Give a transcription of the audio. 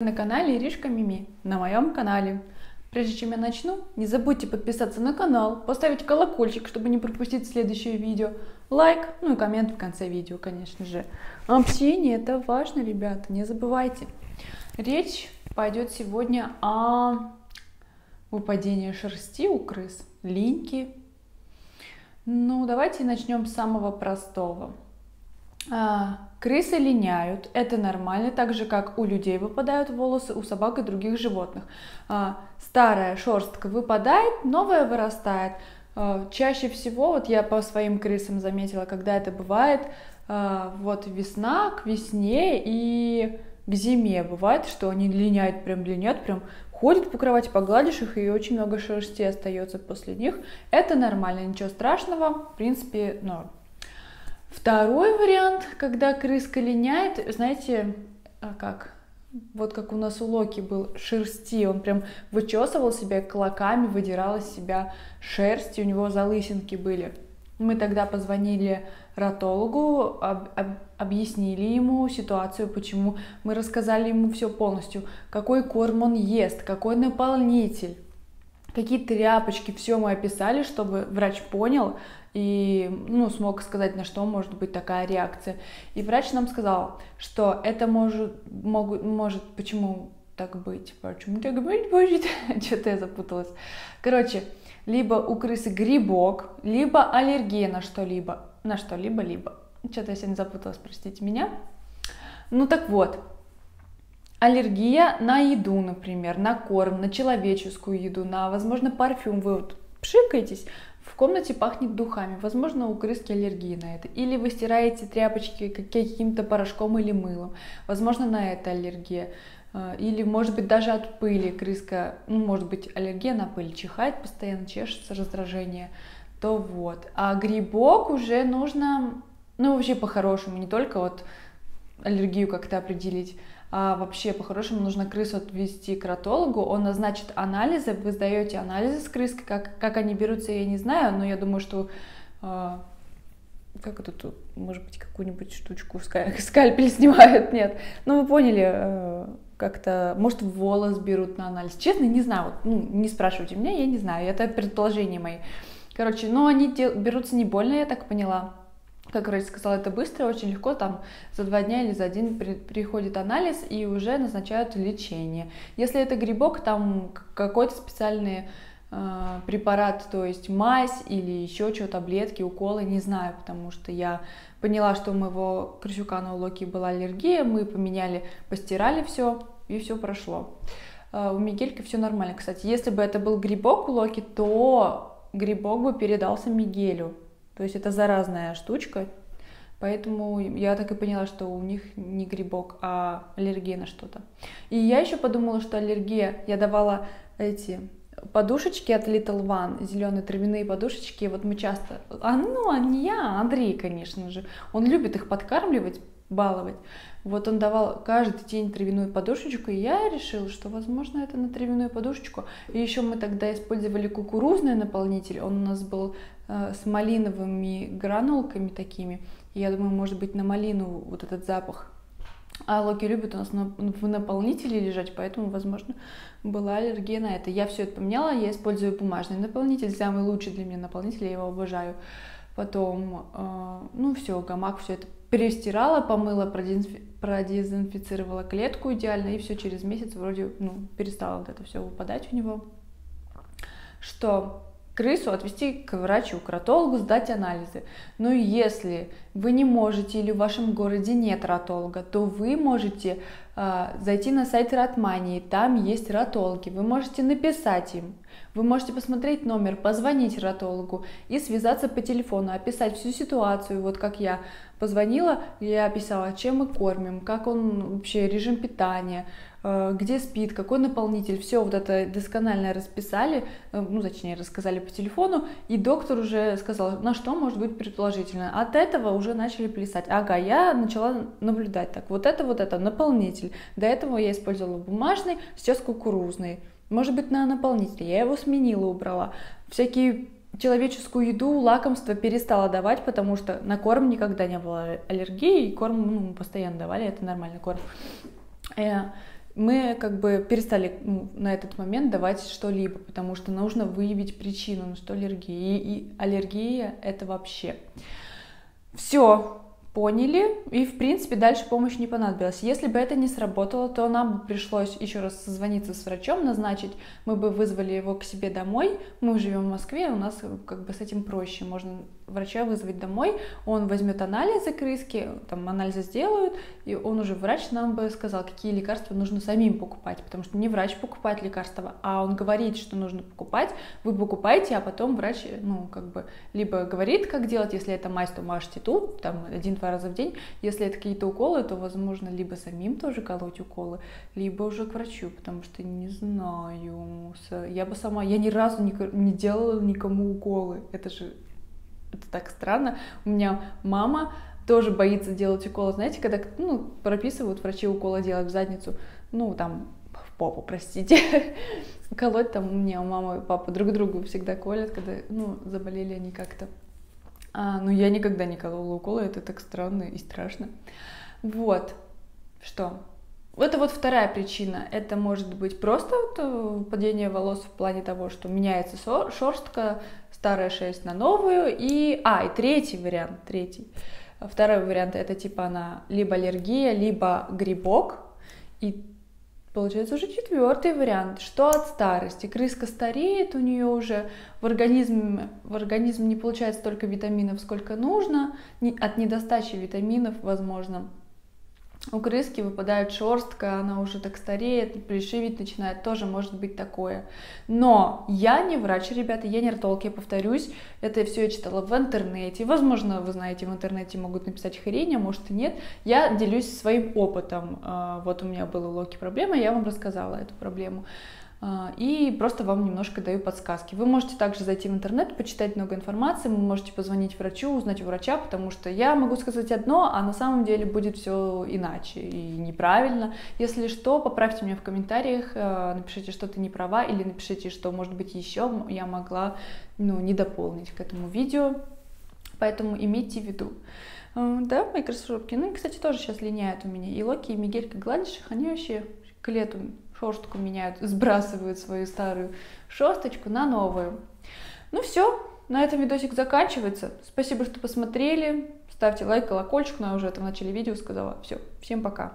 на канале Иришка Мими, на моем канале. Прежде чем я начну, не забудьте подписаться на канал, поставить колокольчик, чтобы не пропустить следующее видео, лайк, ну и коммент в конце видео, конечно же. Общение это важно, ребята, не забывайте. Речь пойдет сегодня о выпадении шерсти у крыс, линьки. Ну, давайте начнем с самого простого. А, крысы линяют, это нормально, так же как у людей выпадают волосы, у собак и других животных. А, старая шерстка выпадает, новая вырастает. А, чаще всего, вот я по своим крысам заметила, когда это бывает, вот весна к весне и к зиме бывает, что они линяют, прям линяют, прям ходят по кровати, погладишь их, и очень много шерсти остается после них. Это нормально, ничего страшного, в принципе, норм. Второй вариант, когда крыска линяет, знаете, а как? Вот как у нас у Локи был шерсти, он прям вычесывал себя клоками, выдирал из себя шерсть, и у него залысинки были. Мы тогда позвонили ратологу, об, об, объяснили ему ситуацию, почему. Мы рассказали ему все полностью, какой корм он ест, какой наполнитель, какие тряпочки, все мы описали, чтобы врач понял, и ну, смог сказать, на что может быть такая реакция. И врач нам сказал, что это может, могут, может почему так быть, почему так быть будет, что-то я запуталась. Короче, либо у крысы грибок, либо аллергия на что-либо, на что-либо, либо. Что-то я сегодня запуталась, простите меня. Ну так вот, аллергия на еду, например, на корм, на человеческую еду, на, возможно, парфюм. Вы вот пшикаетесь, в комнате пахнет духами, возможно, у крыски аллергия на это. Или вы стираете тряпочки каким-то порошком или мылом, возможно, на это аллергия. А, или, может быть, даже от пыли крыска, ну, может быть, аллергия на пыль, чихает постоянно, чешется, раздражение, то вот. А грибок уже нужно, ну, вообще по-хорошему, не только вот аллергию как-то определить, а вообще по-хорошему нужно крысу отвести к ратологу, он назначит анализы, вы сдаете анализы с крыской, как, как они берутся, я не знаю, но я думаю, что э, как это тут, может быть, какую-нибудь штучку, скальпель снимают, нет, ну вы поняли, э, как-то, может, волос берут на анализ, честно, не знаю, вот, ну, не спрашивайте меня, я не знаю, это предположение мои. Короче, но они берутся не больно, я так поняла как врач сказал, это быстро, очень легко, там за два дня или за один при, приходит анализ и уже назначают лечение. Если это грибок, там какой-то специальный э, препарат, то есть мазь или еще что, таблетки, уколы, не знаю, потому что я поняла, что у моего крысюка на улоке была аллергия, мы поменяли, постирали все и все прошло. Э, у Мигельки все нормально, кстати. Если бы это был грибок у Локи, то грибок бы передался Мигелю, то есть это заразная штучка, Поэтому я так и поняла, что у них не грибок, а аллергия на что-то. И я еще подумала, что аллергия, я давала эти подушечки от Little One, зеленые травяные подушечки, вот мы часто, а ну, а не я, а Андрей, конечно же, он любит их подкармливать, баловать. Вот он давал каждый день травяную подушечку, и я решила, что, возможно, это на травяную подушечку. И еще мы тогда использовали кукурузный наполнитель, он у нас был э, с малиновыми гранулками такими. И я думаю, может быть, на малину вот этот запах. А Локи любит у нас на, в наполнителе лежать, поэтому, возможно, была аллергия на это. Я все это поменяла, я использую бумажный наполнитель, самый лучший для меня наполнитель, я его обожаю. Потом, э, ну все, гамак, все это перестирала, помыла, продезинфицировала клетку идеально, и все через месяц вроде ну, перестало вот это все выпадать у него. Что крысу отвести к врачу, к ратологу, сдать анализы. Но если вы не можете или в вашем городе нет ратолога, то вы можете э, зайти на сайт Ратмании, там есть ратологи, вы можете написать им, вы можете посмотреть номер, позвонить ратологу и связаться по телефону, описать всю ситуацию, вот как я позвонила, я описала, чем мы кормим, как он вообще режим питания, Э, где спит, какой наполнитель, все вот это досконально расписали, э, ну, точнее, рассказали по телефону, и доктор уже сказал, на что может быть предположительно. От этого уже начали плясать. Ага, я начала наблюдать так, вот это, вот это, наполнитель. До этого я использовала бумажный, сейчас кукурузный. Может быть, на наполнитель. Я его сменила, убрала. Всякие человеческую еду, лакомство перестала давать, потому что на корм никогда не было аллергии, и корм ну, мы постоянно давали, это нормальный корм. Э, мы как бы перестали ну, на этот момент давать что-либо, потому что нужно выявить причину, на что аллергия. И, и аллергия это вообще. Все, поняли, и, в принципе, дальше помощь не понадобилась. Если бы это не сработало, то нам бы пришлось еще раз созвониться с врачом, назначить, мы бы вызвали его к себе домой, мы живем в Москве, у нас как бы с этим проще, можно врача вызвать домой, он возьмет анализы крыски, там анализы сделают, и он уже, врач нам бы сказал, какие лекарства нужно самим покупать, потому что не врач покупает лекарства, а он говорит, что нужно покупать, вы покупаете, а потом врач, ну, как бы, либо говорит, как делать, если это мазь, то мажьте тут, там, один-два раза в день, если это какие-то уколы, то, возможно, либо самим тоже колоть уколы, либо уже к врачу, потому что не знаю, я бы сама, я ни разу не, не делала никому уколы, это же это так странно. У меня мама тоже боится делать уколы. Знаете, когда ну, прописывают врачи уколы делать в задницу, ну, там, в попу, простите. Колоть там у меня, у мамы и папа друг другу всегда колят, когда, ну, заболели они как-то. А, ну, я никогда не колола уколы, это так странно и страшно. Вот, что, это вот вторая причина. Это может быть просто вот э, падение волос в плане того, что меняется шерстка, старая шерсть на новую. И, а, и третий вариант, третий. Второй вариант это типа она либо аллергия, либо грибок. И получается уже четвертый вариант, что от старости. Крыска стареет, у нее уже в организме, в организме не получается столько витаминов, сколько нужно, от недостачи витаминов, возможно, у крыски выпадает шерстка, она уже так стареет, пришивить начинает, тоже может быть такое. Но я не врач, ребята, я не ртолог, я повторюсь, это все я читала в интернете. Возможно, вы знаете, в интернете могут написать хрень, а может и нет. Я делюсь своим опытом. А, вот у меня была у Локи проблема, я вам рассказала эту проблему. А, и просто вам немножко даю подсказки. Вы можете также зайти в интернет, почитать много информации, вы можете позвонить врачу, узнать у врача, потому что я могу сказать одно, а на самом деле будет все иначе и неправильно. Если что, поправьте меня в комментариях, а, напишите, что ты не права, или напишите, что, может быть, еще я могла ну, не дополнить к этому видео. Поэтому имейте в виду. А, да, мои красотки. Ну кстати, тоже сейчас линяют у меня. И Локи, и Мигелька гладишь их, они вообще к лету шерстку меняют, сбрасывают свою старую шерсточку на новую. Ну все, на этом видосик заканчивается. Спасибо, что посмотрели. Ставьте лайк, колокольчик, но я уже это в начале видео сказала. Все, всем пока.